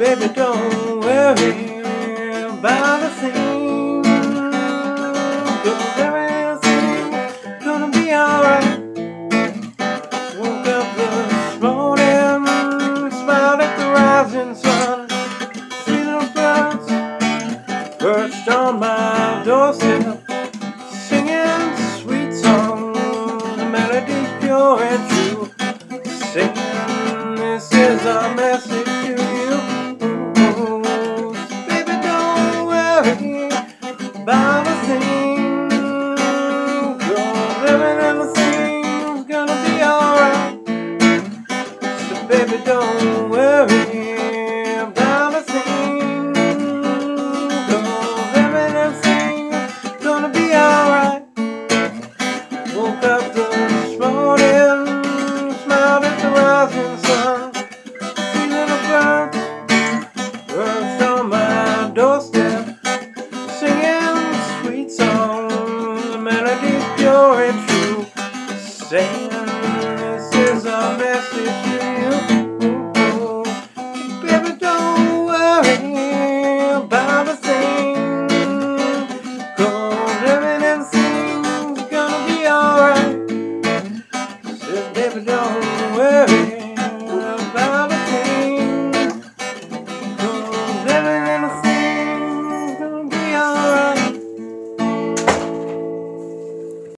Baby, don't worry about a thing. Cause everything's gonna be alright. Woke up this morning, smiled at the rising sun. See little birds perched on my doorstep, singing sweet songs. The melody's pure and true. Singing, this is our message. baby, don't worry. I'm gonna sing. Cause everything sings gonna be alright. Woke up this morning, smiled at the rising sun. Feeling a birds, birds on my doorstep, singing sweet songs. The melody's pure and true. Say baby, don't worry about a gonna be alright. Baby, don't worry.